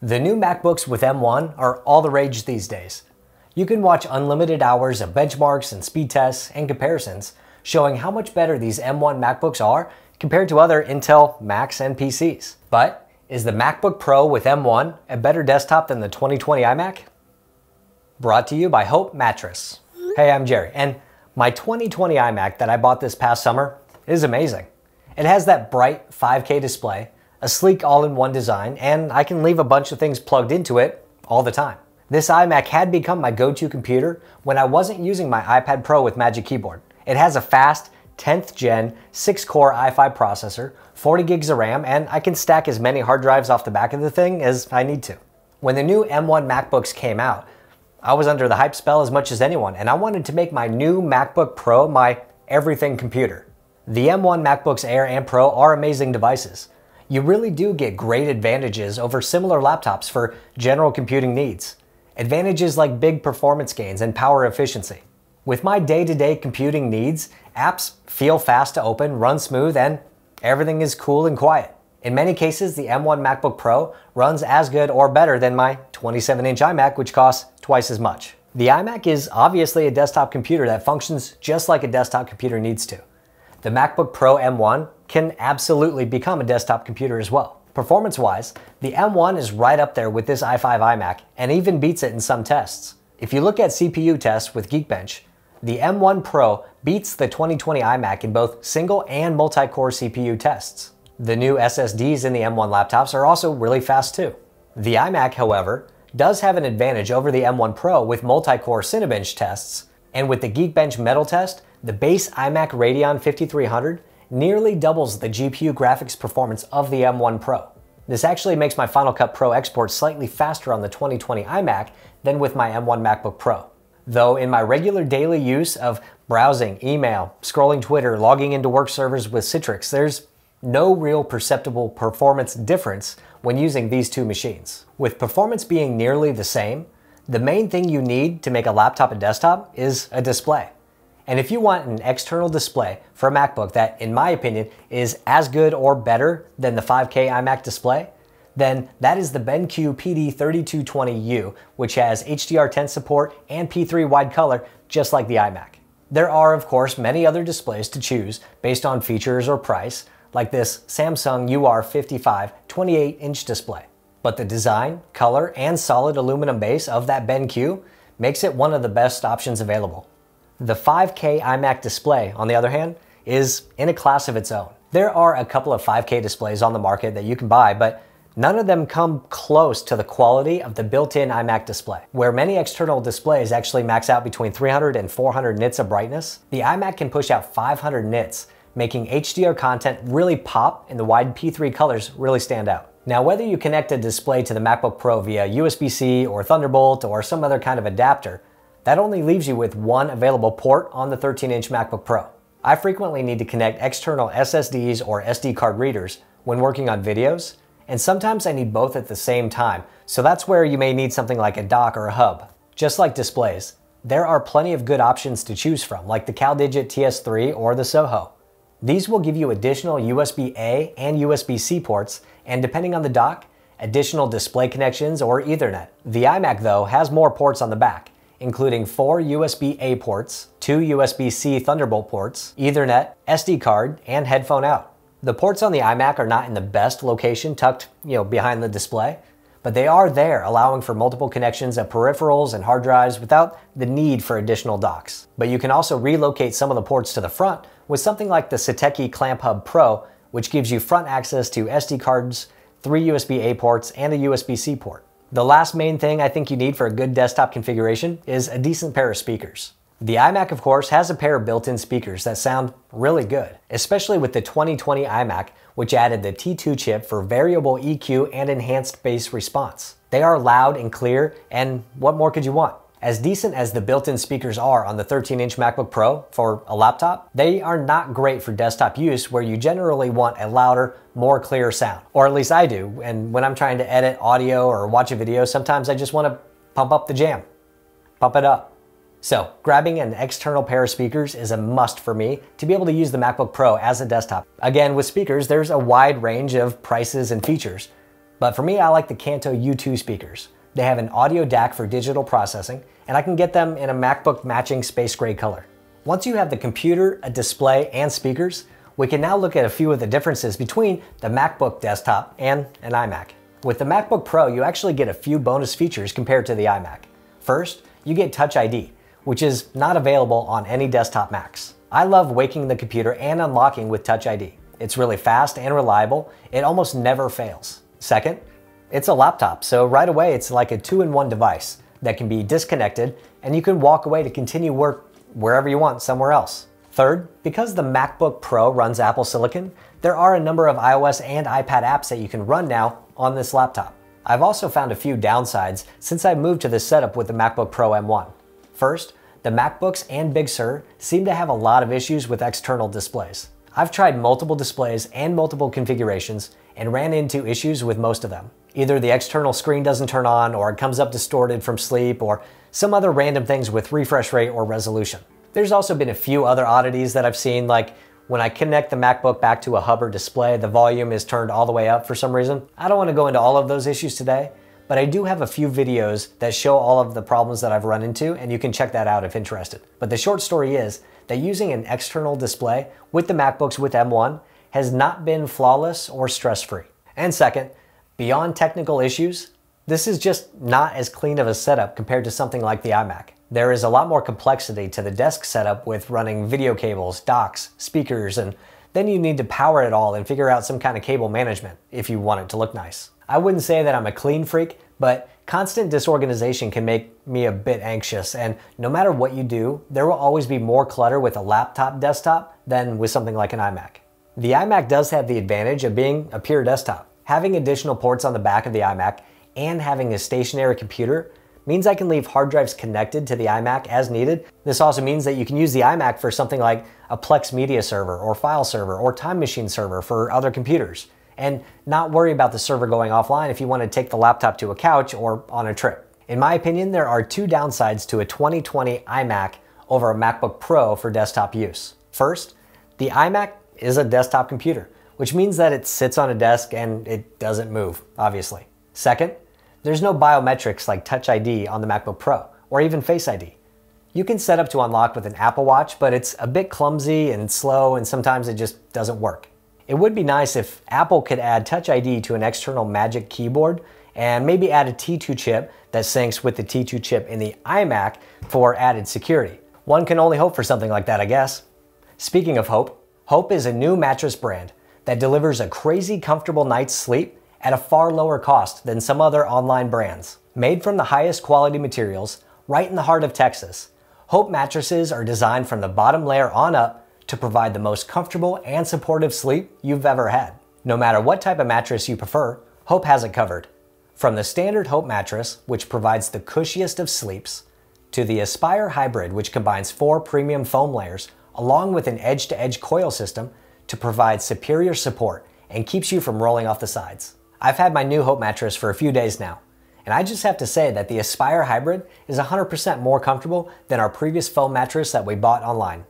The new MacBooks with M1 are all the rage these days. You can watch unlimited hours of benchmarks and speed tests and comparisons showing how much better these M1 MacBooks are compared to other Intel Macs and PCs. But is the MacBook Pro with M1 a better desktop than the 2020 iMac? Brought to you by Hope Mattress. Hey, I'm Jerry, and my 2020 iMac that I bought this past summer is amazing. It has that bright 5K display, a sleek all-in-one design, and I can leave a bunch of things plugged into it all the time. This iMac had become my go-to computer when I wasn't using my iPad Pro with Magic Keyboard. It has a fast 10th gen 6-core i5 processor, 40 gigs of RAM, and I can stack as many hard drives off the back of the thing as I need to. When the new M1 MacBooks came out, I was under the hype spell as much as anyone, and I wanted to make my new MacBook Pro my everything computer. The M1 MacBooks Air and Pro are amazing devices you really do get great advantages over similar laptops for general computing needs. Advantages like big performance gains and power efficiency. With my day-to-day computing needs, apps feel fast to open, run smooth, and everything is cool and quiet. In many cases, the M1 MacBook Pro runs as good or better than my 27-inch iMac, which costs twice as much. The iMac is obviously a desktop computer that functions just like a desktop computer needs to. The MacBook Pro M1 can absolutely become a desktop computer as well. Performance-wise, the M1 is right up there with this i5 iMac and even beats it in some tests. If you look at CPU tests with Geekbench, the M1 Pro beats the 2020 iMac in both single and multi-core CPU tests. The new SSDs in the M1 laptops are also really fast too. The iMac, however, does have an advantage over the M1 Pro with multi-core Cinebench tests, and with the Geekbench Metal test, the base iMac Radeon 5300 nearly doubles the GPU graphics performance of the M1 Pro. This actually makes my Final Cut Pro export slightly faster on the 2020 iMac than with my M1 MacBook Pro. Though in my regular daily use of browsing, email, scrolling Twitter, logging into work servers with Citrix, there's no real perceptible performance difference when using these two machines. With performance being nearly the same, the main thing you need to make a laptop a desktop is a display. And if you want an external display for a MacBook that, in my opinion, is as good or better than the 5K iMac display, then that is the BenQ PD3220U, which has HDR10 support and P3 wide color, just like the iMac. There are, of course, many other displays to choose based on features or price, like this Samsung UR55 28-inch display. But the design, color, and solid aluminum base of that BenQ makes it one of the best options available. The 5K iMac display, on the other hand, is in a class of its own. There are a couple of 5K displays on the market that you can buy, but none of them come close to the quality of the built-in iMac display. Where many external displays actually max out between 300 and 400 nits of brightness, the iMac can push out 500 nits, making HDR content really pop and the wide P3 colors really stand out. Now, whether you connect a display to the MacBook Pro via USB-C or Thunderbolt or some other kind of adapter, that only leaves you with one available port on the 13-inch MacBook Pro. I frequently need to connect external SSDs or SD card readers when working on videos, and sometimes I need both at the same time, so that's where you may need something like a dock or a hub. Just like displays, there are plenty of good options to choose from, like the CalDigit TS3 or the Soho. These will give you additional USB-A and USB-C ports, and depending on the dock, additional display connections or Ethernet. The iMac, though, has more ports on the back, including four USB-A ports, two USB-C Thunderbolt ports, Ethernet, SD card, and headphone out. The ports on the iMac are not in the best location tucked you know, behind the display, but they are there, allowing for multiple connections of peripherals and hard drives without the need for additional docks. But you can also relocate some of the ports to the front with something like the Satechi Clamp Hub Pro, which gives you front access to SD cards, three USB-A ports, and a USB-C port. The last main thing I think you need for a good desktop configuration is a decent pair of speakers. The iMac, of course, has a pair of built-in speakers that sound really good, especially with the 2020 iMac, which added the T2 chip for variable EQ and enhanced bass response. They are loud and clear, and what more could you want? As decent as the built-in speakers are on the 13-inch MacBook Pro for a laptop, they are not great for desktop use where you generally want a louder, more clear sound. Or at least I do, and when I'm trying to edit audio or watch a video, sometimes I just want to pump up the jam, pump it up. So, grabbing an external pair of speakers is a must for me to be able to use the MacBook Pro as a desktop. Again, with speakers, there's a wide range of prices and features, But for me, I like the Kanto Yu2 speakers. They have an audio DAC for digital processing, and I can get them in a MacBook matching space gray color. Once you have the computer, a display, and speakers, we can now look at a few of the differences between the MacBook desktop and an iMac. With the MacBook Pro, you actually get a few bonus features compared to the iMac. First, you get Touch ID, which is not available on any desktop Macs. I love waking the computer and unlocking with Touch ID. It's really fast and reliable. It almost never fails. Second, it's a laptop, so right away it's like a two-in-one device that can be disconnected and you can walk away to continue work wherever you want somewhere else. Third, because the MacBook Pro runs Apple Silicon, there are a number of iOS and iPad apps that you can run now on this laptop. I've also found a few downsides since I moved to this setup with the MacBook Pro M1. First, the MacBooks and Big Sur seem to have a lot of issues with external displays. I've tried multiple displays and multiple configurations and ran into issues with most of them. Either the external screen doesn't turn on or it comes up distorted from sleep or some other random things with refresh rate or resolution. There's also been a few other oddities that I've seen like when I connect the MacBook back to a Hubbard display, the volume is turned all the way up for some reason. I don't want to go into all of those issues today, but I do have a few videos that show all of the problems that I've run into, and you can check that out if interested. But the short story is that using an external display with the MacBooks with M1 has not been flawless or stress-free. And second, beyond technical issues, this is just not as clean of a setup compared to something like the iMac. There is a lot more complexity to the desk setup with running video cables, docks, speakers, and then you need to power it all and figure out some kind of cable management if you want it to look nice. I wouldn't say that I'm a clean freak, but constant disorganization can make me a bit anxious, and no matter what you do, there will always be more clutter with a laptop desktop than with something like an iMac. The iMac does have the advantage of being a pure desktop. Having additional ports on the back of the iMac and having a stationary computer means I can leave hard drives connected to the iMac as needed. This also means that you can use the iMac for something like a Plex media server or file server or time machine server for other computers and not worry about the server going offline if you want to take the laptop to a couch or on a trip. In my opinion, there are two downsides to a 2020 iMac over a MacBook Pro for desktop use. First, the iMac is a desktop computer, which means that it sits on a desk and it doesn't move, obviously. Second, there's no biometrics like Touch ID on the MacBook Pro, or even Face ID. You can set up to unlock with an Apple Watch, but it's a bit clumsy and slow, and sometimes it just doesn't work. It would be nice if Apple could add Touch ID to an external Magic Keyboard and maybe add a T2 chip that syncs with the T2 chip in the iMac for added security. One can only hope for something like that, I guess. Speaking of hope, Hope is a new mattress brand that delivers a crazy comfortable night's sleep at a far lower cost than some other online brands. Made from the highest quality materials, right in the heart of Texas, Hope mattresses are designed from the bottom layer on up to provide the most comfortable and supportive sleep you've ever had. No matter what type of mattress you prefer, Hope has it covered. From the standard Hope mattress, which provides the cushiest of sleeps, to the Aspire Hybrid, which combines four premium foam layers along with an edge to edge coil system to provide superior support and keeps you from rolling off the sides. I've had my new Hope mattress for a few days now, and I just have to say that the Aspire Hybrid is 100% more comfortable than our previous foam mattress that we bought online.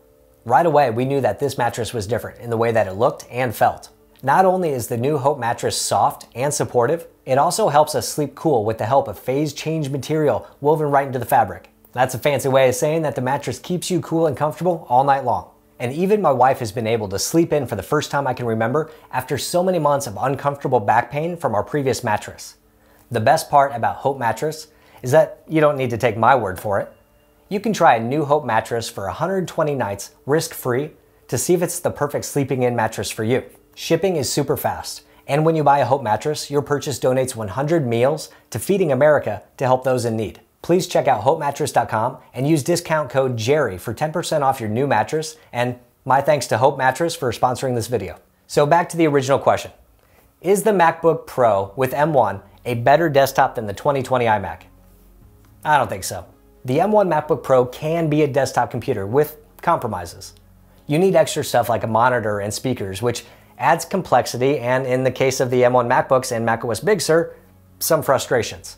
Right away, we knew that this mattress was different in the way that it looked and felt. Not only is the new Hope mattress soft and supportive, it also helps us sleep cool with the help of phase change material woven right into the fabric. That's a fancy way of saying that the mattress keeps you cool and comfortable all night long. And even my wife has been able to sleep in for the first time I can remember after so many months of uncomfortable back pain from our previous mattress. The best part about Hope Mattress is that you don't need to take my word for it. You can try a new Hope mattress for 120 nights risk free to see if it's the perfect sleeping in mattress for you. Shipping is super fast, and when you buy a Hope mattress, your purchase donates 100 meals to Feeding America to help those in need. Please check out hopemattress.com and use discount code JERRY for 10% off your new mattress. And my thanks to Hope Mattress for sponsoring this video. So back to the original question. Is the MacBook Pro with M1 a better desktop than the 2020 iMac? I don't think so. The M1 MacBook Pro can be a desktop computer with compromises. You need extra stuff like a monitor and speakers, which adds complexity and in the case of the M1 MacBooks and macOS Big Sur, some frustrations.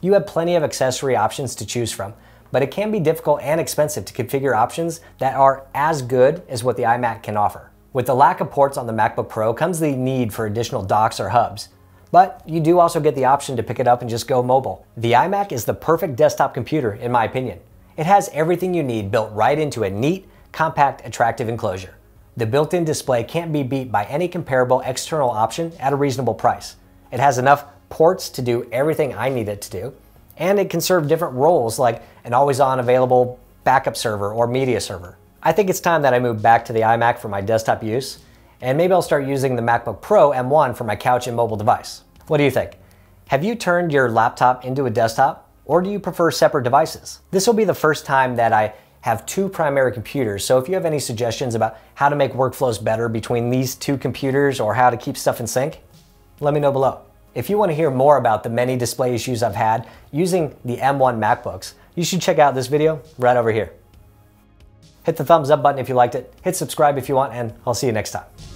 You have plenty of accessory options to choose from, but it can be difficult and expensive to configure options that are as good as what the iMac can offer. With the lack of ports on the MacBook Pro comes the need for additional docks or hubs. But you do also get the option to pick it up and just go mobile. The iMac is the perfect desktop computer in my opinion. It has everything you need built right into a neat, compact, attractive enclosure. The built-in display can't be beat by any comparable external option at a reasonable price. It has enough ports to do everything I need it to do, and it can serve different roles like an always-on available backup server or media server. I think it's time that I move back to the iMac for my desktop use, and maybe I'll start using the MacBook Pro M1 for my couch and mobile device. What do you think? Have you turned your laptop into a desktop, or do you prefer separate devices? This will be the first time that I have two primary computers, so if you have any suggestions about how to make workflows better between these two computers or how to keep stuff in sync, let me know below. If you want to hear more about the many display issues I've had using the M1 MacBooks, you should check out this video right over here. Hit the thumbs up button if you liked it, hit subscribe if you want, and I'll see you next time.